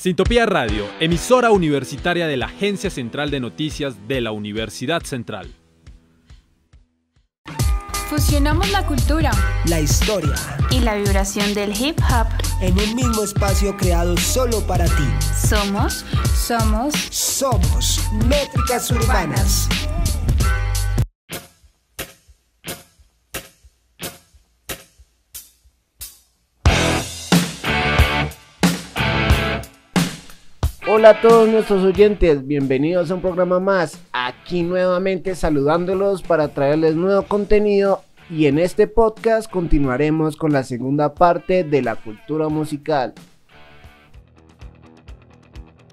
Sintopía Radio, emisora universitaria de la Agencia Central de Noticias de la Universidad Central. Fusionamos la cultura, la historia y la vibración del hip hop en un mismo espacio creado solo para ti. Somos, somos, somos Métricas Urbanas. Hola a todos nuestros oyentes, bienvenidos a un programa más. Aquí nuevamente saludándolos para traerles nuevo contenido y en este podcast continuaremos con la segunda parte de la cultura musical.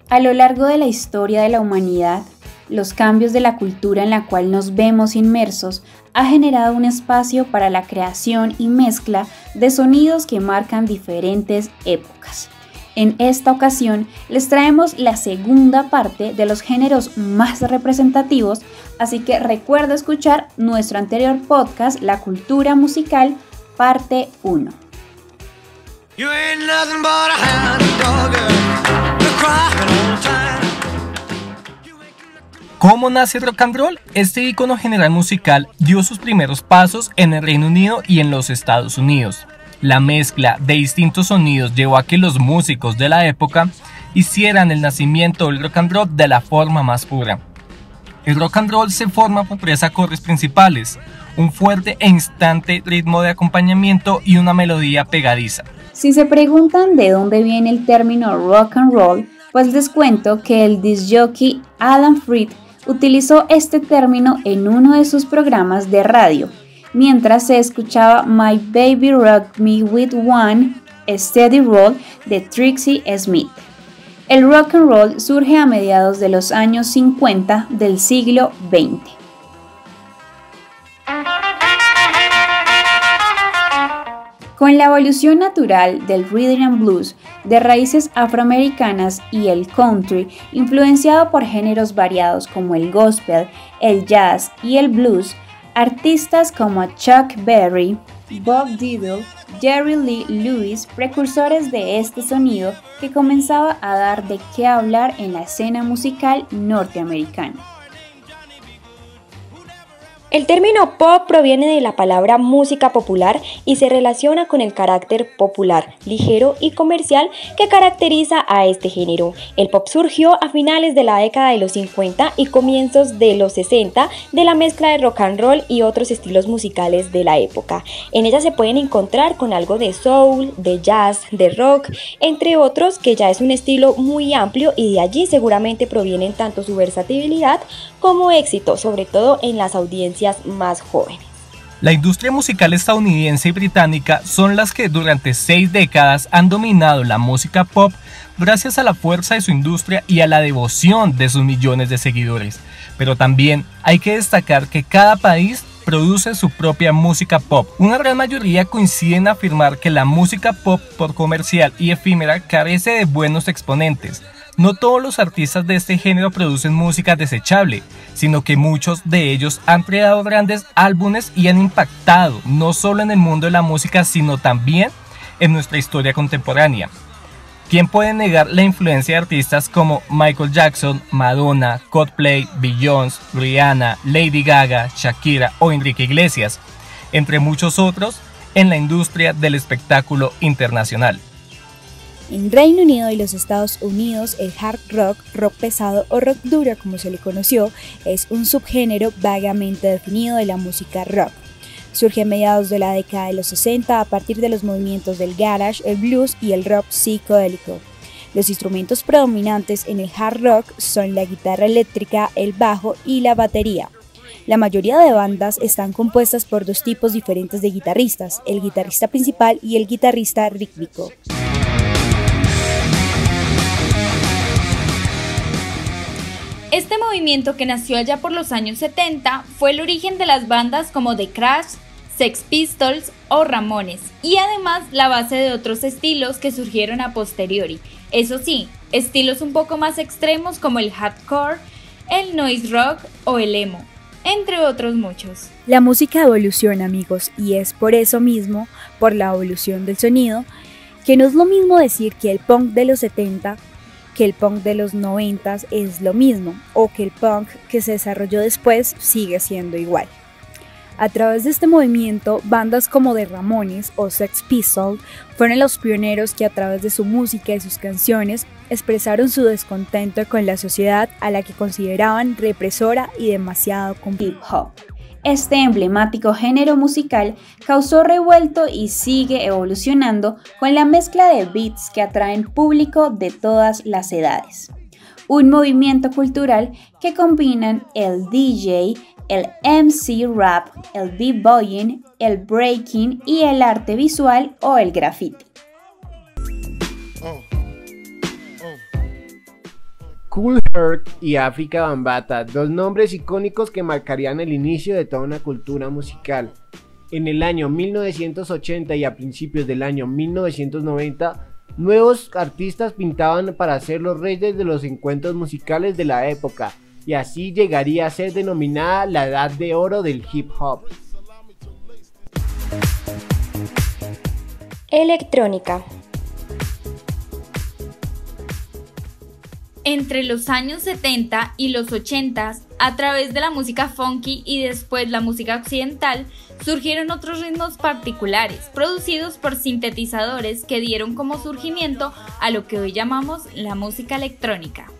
A lo largo de la historia de la humanidad, los cambios de la cultura en la cual nos vemos inmersos ha generado un espacio para la creación y mezcla de sonidos que marcan diferentes épocas. En esta ocasión les traemos la segunda parte de los géneros más representativos, así que recuerda escuchar nuestro anterior podcast La cultura musical, parte 1. ¿Cómo nace el rock and roll? Este icono general musical dio sus primeros pasos en el Reino Unido y en los Estados Unidos. La mezcla de distintos sonidos llevó a que los músicos de la época hicieran el nacimiento del rock and roll de la forma más pura. El rock and roll se forma por tres acordes principales, un fuerte e instante ritmo de acompañamiento y una melodía pegadiza. Si se preguntan de dónde viene el término rock and roll, pues les cuento que el disc jockey Alan Freed utilizó este término en uno de sus programas de radio mientras se escuchaba My Baby Rock Me With One Steady Roll de Trixie Smith. El rock and roll surge a mediados de los años 50 del siglo XX. Con la evolución natural del rhythm and blues de raíces afroamericanas y el country, influenciado por géneros variados como el gospel, el jazz y el blues, Artistas como Chuck Berry, Bob Diddle, Jerry Lee Lewis, precursores de este sonido que comenzaba a dar de qué hablar en la escena musical norteamericana. El término pop proviene de la palabra música popular y se relaciona con el carácter popular, ligero y comercial que caracteriza a este género. El pop surgió a finales de la década de los 50 y comienzos de los 60 de la mezcla de rock and roll y otros estilos musicales de la época. En ella se pueden encontrar con algo de soul, de jazz, de rock, entre otros que ya es un estilo muy amplio y de allí seguramente provienen tanto su versatilidad como éxito, sobre todo en las audiencias más jóvenes. La industria musical estadounidense y británica son las que durante seis décadas han dominado la música pop gracias a la fuerza de su industria y a la devoción de sus millones de seguidores. Pero también hay que destacar que cada país produce su propia música pop. Una gran mayoría coincide en afirmar que la música pop por comercial y efímera carece de buenos exponentes, no todos los artistas de este género producen música desechable, sino que muchos de ellos han creado grandes álbumes y han impactado no solo en el mundo de la música, sino también en nuestra historia contemporánea. ¿Quién puede negar la influencia de artistas como Michael Jackson, Madonna, Coldplay, Beyoncé, Rihanna, Lady Gaga, Shakira o Enrique Iglesias, entre muchos otros, en la industria del espectáculo internacional? En Reino Unido y los Estados Unidos, el hard rock, rock pesado o rock dura como se le conoció, es un subgénero vagamente definido de la música rock. Surge a mediados de la década de los 60 a partir de los movimientos del garage, el blues y el rock psicodélico. Los instrumentos predominantes en el hard rock son la guitarra eléctrica, el bajo y la batería. La mayoría de bandas están compuestas por dos tipos diferentes de guitarristas, el guitarrista principal y el guitarrista rítmico. Este movimiento que nació allá por los años 70 fue el origen de las bandas como The Crash, Sex Pistols o Ramones, y además la base de otros estilos que surgieron a posteriori. Eso sí, estilos un poco más extremos como el hardcore, el noise rock o el emo, entre otros muchos. La música evoluciona amigos y es por eso mismo, por la evolución del sonido, que no es lo mismo decir que el punk de los 70 que el punk de los 90 es lo mismo o que el punk que se desarrolló después sigue siendo igual. A través de este movimiento, bandas como The Ramones o Sex Pistols fueron los pioneros que a través de su música y sus canciones expresaron su descontento con la sociedad a la que consideraban represora y demasiado con hip hop. Este emblemático género musical causó revuelto y sigue evolucionando con la mezcla de beats que atraen público de todas las edades. Un movimiento cultural que combinan el DJ, el MC rap, el b-boying, el breaking y el arte visual o el graffiti. Y África Bambata, dos nombres icónicos que marcarían el inicio de toda una cultura musical. En el año 1980 y a principios del año 1990, nuevos artistas pintaban para ser los reyes de los encuentros musicales de la época, y así llegaría a ser denominada la edad de oro del hip hop. Electrónica. Entre los años 70 y los 80, a través de la música funky y después la música occidental, surgieron otros ritmos particulares, producidos por sintetizadores que dieron como surgimiento a lo que hoy llamamos la música electrónica.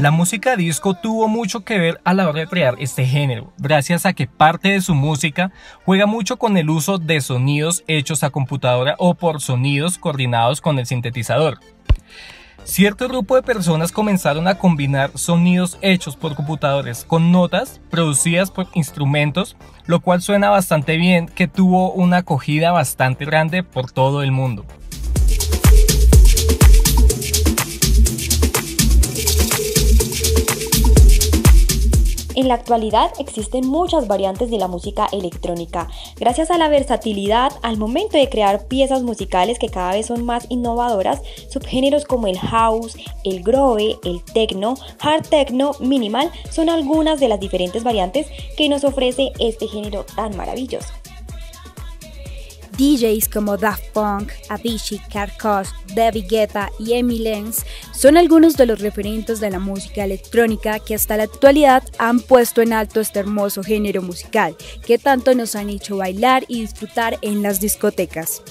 La música disco tuvo mucho que ver a la hora de crear este género, gracias a que parte de su música juega mucho con el uso de sonidos hechos a computadora o por sonidos coordinados con el sintetizador. Cierto grupo de personas comenzaron a combinar sonidos hechos por computadores con notas producidas por instrumentos, lo cual suena bastante bien, que tuvo una acogida bastante grande por todo el mundo. En la actualidad existen muchas variantes de la música electrónica, gracias a la versatilidad al momento de crear piezas musicales que cada vez son más innovadoras, subgéneros como el house, el groove, el techno, hard techno, minimal son algunas de las diferentes variantes que nos ofrece este género tan maravilloso. DJs como Daft Punk, Avicii, Carcos, David Guetta y Amy Lenz son algunos de los referentes de la música electrónica que hasta la actualidad han puesto en alto este hermoso género musical que tanto nos han hecho bailar y disfrutar en las discotecas.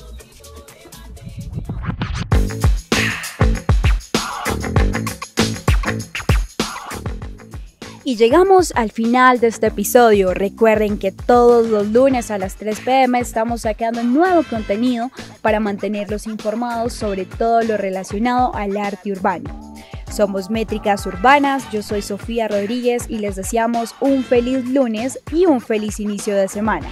Y llegamos al final de este episodio. Recuerden que todos los lunes a las 3 pm estamos sacando nuevo contenido para mantenerlos informados sobre todo lo relacionado al arte urbano. Somos Métricas Urbanas, yo soy Sofía Rodríguez y les deseamos un feliz lunes y un feliz inicio de semana.